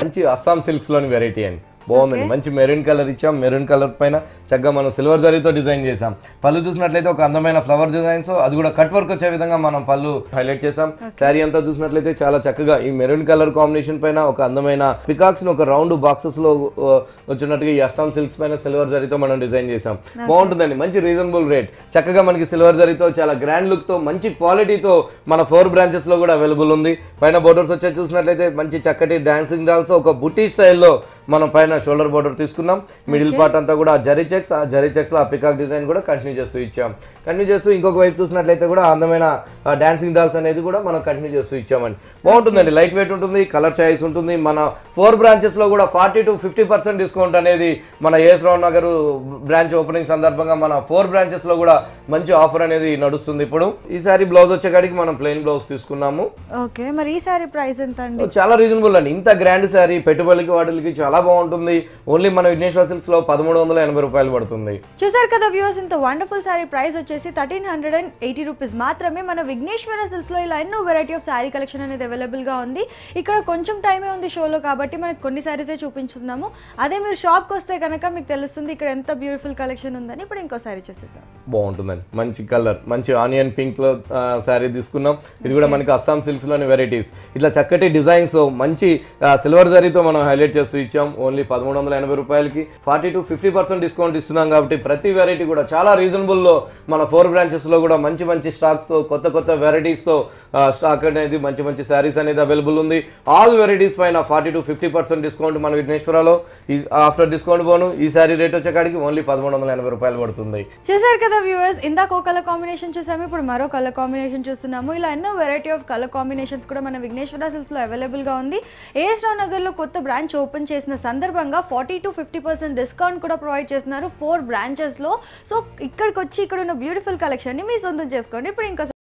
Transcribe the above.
మంచి అస్సాం సిల్క్స్లోని వెరైటీ అండి. బాగుందండి. మంచి మెరూన్ కలర్ ఇచ్చాం. మెరూన్ కలర్ పైన చక్కగా మనం సిల్వర్ జరీతో డిజైన్ చేసాం పళ్ళు చూసినట్లయితే ఒక అందమైన ఫ్లవర్ డిజైన్స్. అది కూడా కట్ వర్క్ వచ్చే విధంగా మనం పళ్ళు హైలైట్ చేసాం శారీ అంతా చూసినట్లయితే చాలా చక్కగా ఈ మెరూన్ కలర్ కాంబినేషన్ పైన ఒక అందమైన పికాక్స్ ఒక రౌండ్ బాక్సెస్లో వచ్చినట్టుగా ఈ అస్సాం సిల్క్స్ పైన సిల్వర్ జరీతో మనం డిజైన్ చేసాం బాగుంటుందండి. మంచి రీజనబుల్ రేట్. చక్కగా మనకి సిల్వర్ జరీతో చాలా గ్రాండ్ లుక్తో మంచి క్వాలిటీతో మన ఫోర్ బ్రాంచెస్లో కూడా అవైలబుల్ ఉంది. పైన బోర్డర్స్ వచ్చే చూసినట్లయితే మంచి చక్కటి డాన్సింగ్ డాల్స్ ఒక బుట్టి స్టైల్లో మనం పైన షోల్డర్ బోర్డర్ తీసుకున్నాం. మిడిల్ పార్ట్ అంతా కూడా జరీ చెక్స్ ఆ జరీ చెక్స్లో ఆ పికాక్ డిజైన్ కూడా కంటిన్యూ చేస్తూ ఇచ్చాం. కంటిన్యూ చేస్తూ ఇంకొక వైపు చూసినట్లయితే కూడా అందమైన డాన్సింగ్ డాల్స్ అనేది కూడా మనం కంటిన్యూ చేస్తూ ఇచ్చామండి. బాగుంటుందండి. లైట్ వెయిట్ ఉంటుంది కలర్ చాయిస్ ఉంటుంది. మన ఫోర్ బ్రాంచెస్లో కూడా forty to fifty percent discount అనేది మన AS Rao Nagar branch opening సందర్భంగా మన ఫోర్ బ్రాంచెస్లో కూడా మంచి ఆఫర్ అనేది నడుస్తుంది ఇప్పుడు. ఈ సారీ బ్లౌజ్ వచ్చేకాడికి మనం ప్లెయిన్ బ్లౌజ్ తీసుకున్నాము. ఓకే మరి ఈ సారీ ప్రైస్ ఎంత అండి చాలా రీజనబుల్ అండి. ఇంత గ్రాండ్ శారీ పెట్టుబడికి వాటికి చాలా బాగుంటుంది. ఓన్లీ మన విఘ్నేశ్వర సిల్క్స్లో పదమూడు వందల ఎనభై రూపాయలు పడుతుంది. చూసారు కదా వ్యూవర్స్ ఇంత వండర్ఫుల్ సారీ ప్రైస్ వచ్చేసి thirteen hundred and eighty rupees మాత్రమే మన విఘ్నేశ్వర సిల్క్స్లో ఇలా ఎన్నో వెరైటీ ఆఫ్ సారీ కలెక్షన్ అనేది అవైలబుల్గా ఉంది. ఇక్కడ కొంచెం టైమే ఉంది షోలో కాబట్టి మనకి కొన్ని సారీసే చూపించుతున్నాము. అదే మీరు షాప్కి వస్తే కనుక మీకు తెలుస్తుంది ఇక్కడ ఎంత బ్యూటిఫుల్ కలెక్షన్ ఉందని. ఇప్పుడు ఇంకో సారీ చూసేద్దాం. బాగుంటుందండి. మంచి కలర్ మంచి ఆనియన్ పింక్లో శారీ తీసుకున్నాం. ఇది కూడా మనకి అస్సాం సిల్క్స్లోని వెరైటీస్ ఇట్లా చక్కటి డిజైన్స్ మంచి సిల్వర్ జరీతో మనం హైలైట్ చేస్తూ ఇచ్చాం. ఓన్లీ పదమూడు వందల ఎనభై రూపాయలకి forty to fifty percent discount ఇస్తున్నాం కాబట్టి ప్రతి వెరైటీ కూడా చాలా రీజనబుల్లో మన ఫోర్ బ్రాంచెస్లో కూడా మంచి మంచి స్టాక్స్తో కొత్త కొత్త వెరైటీస్తో స్టాక్ అనేది మంచి మంచి శారీస్ అనేది అవైలబుల్ ఉంది. ఆల్ వెరైటీస్ పైన forty to fifty percent discount మన విఘ్నేశ్వరలో. ఈ ఆఫ్టర్ డిస్కౌంట్ పోను ఈ శారీ రేట్ వచ్చేకాడికి ఓన్లీ పదమూడు వందల ఎనభై రూపాయలు పడుతుంది. చూసారు కదా వ్యూవర్స్ ఇందాక ఒక కలర్ కాంబినేషన్ చూసాము ఇప్పుడు మరో కలర్ కాంబినేషన్ చూస్తున్నాము. ఇలా ఎన్నో వెరైటీ ఆఫ్ కలర్ కాంబినేషన్స్ కూడా మన విఘ్నేశ్వర సిల్స్లో లో అవైలబుల్గా ఉంది. ఏ రావు నగర్లో కొత్త బ్రాంచ్ ఓపెన్ చేసిన సందర్భంగా forty to fifty percent discount కూడా ప్రొవైడ్ చేస్తున్నారు ఫోర్ బ్రాంచెస్లో సో ఇక్కడికి వచ్చి ఇక్కడ ఉన్న బ్యూటిఫుల్ కలెక్షన్ని మీ సొంతం చేసుకోండి. ఇప్పుడు ఇంకో